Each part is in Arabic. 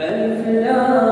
ألف لام.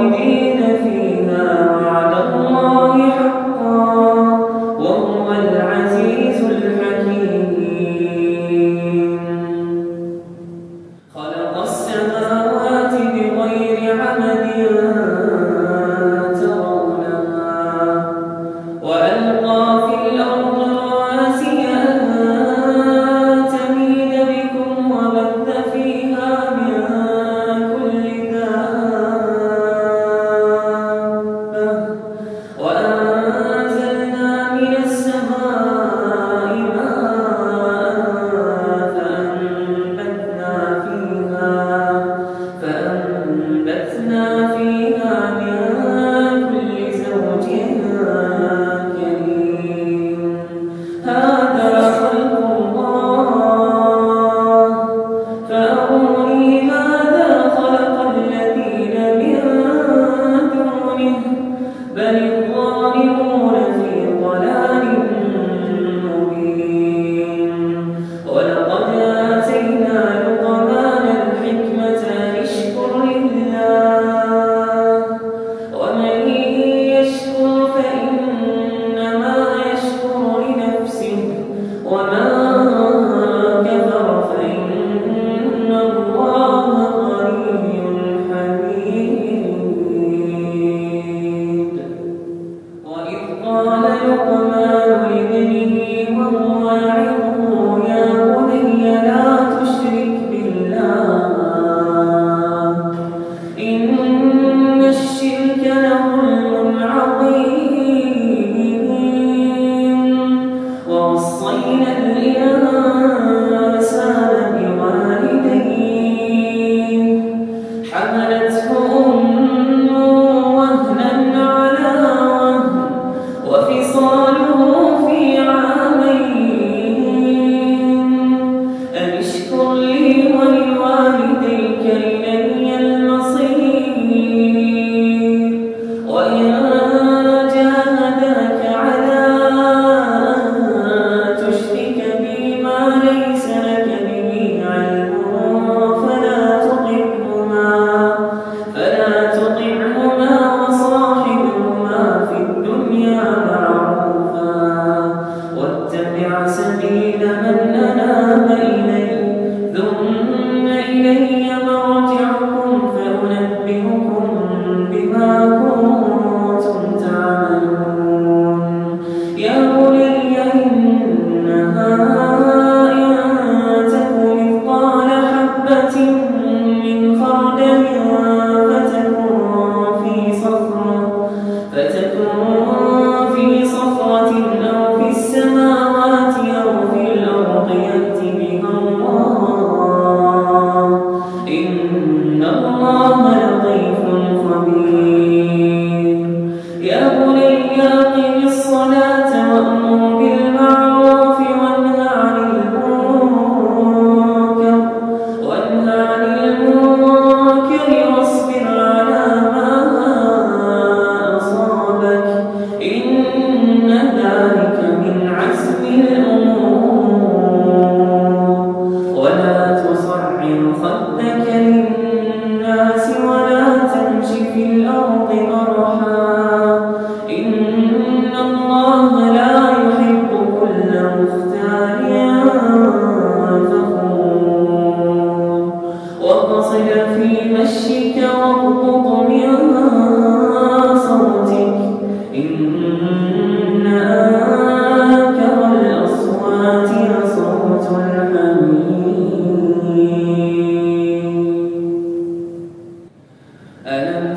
وفي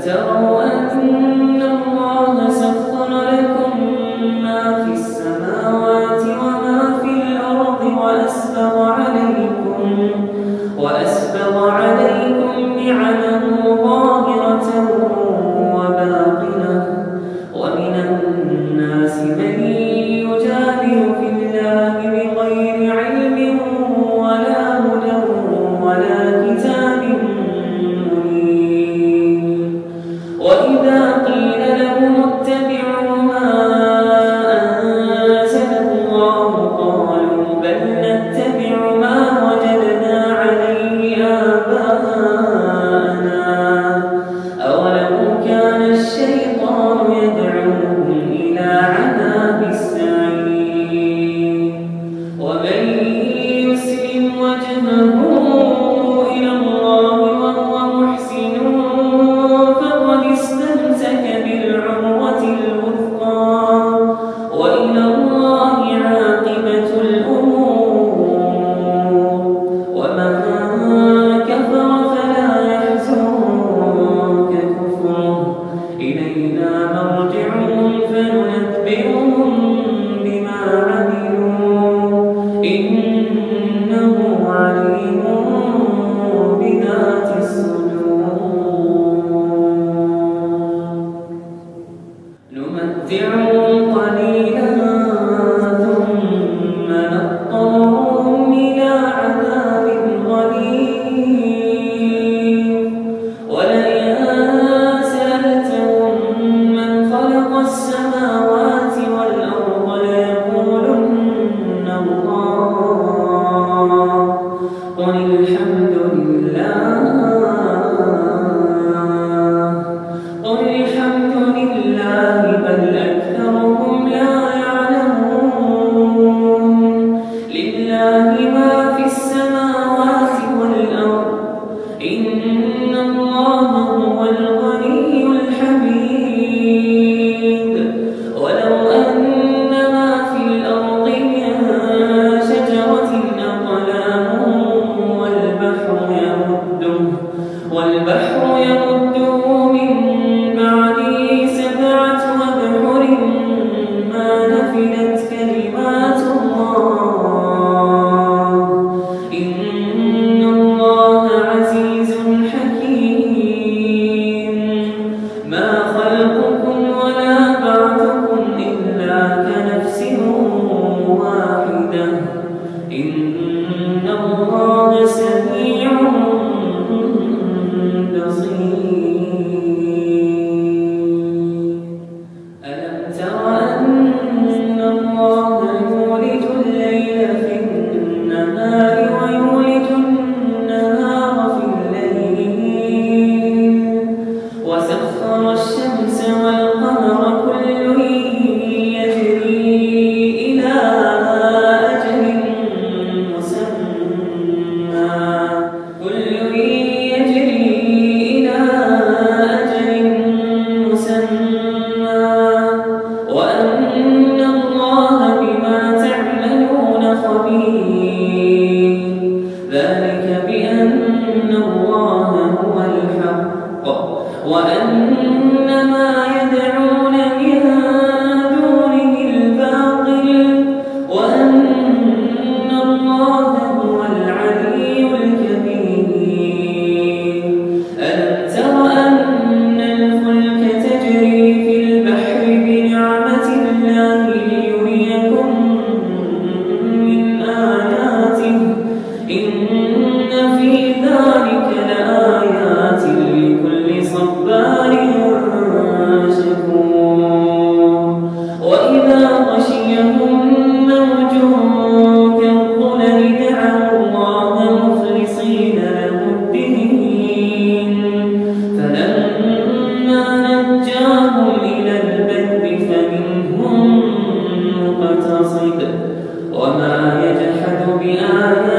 تروا أن الله سخر لكم ما في السماوات قليلا.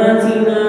آياتنا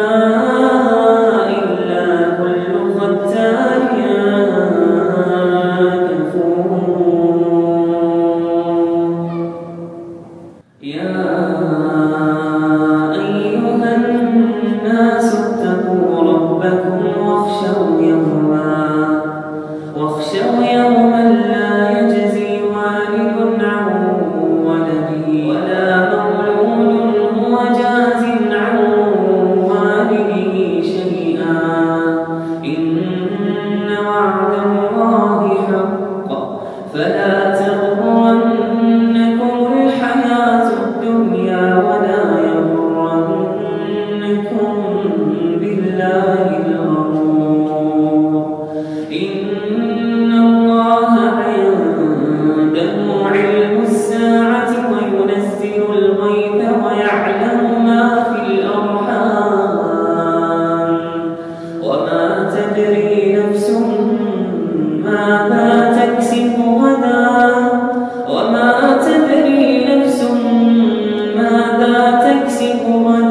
يمسك من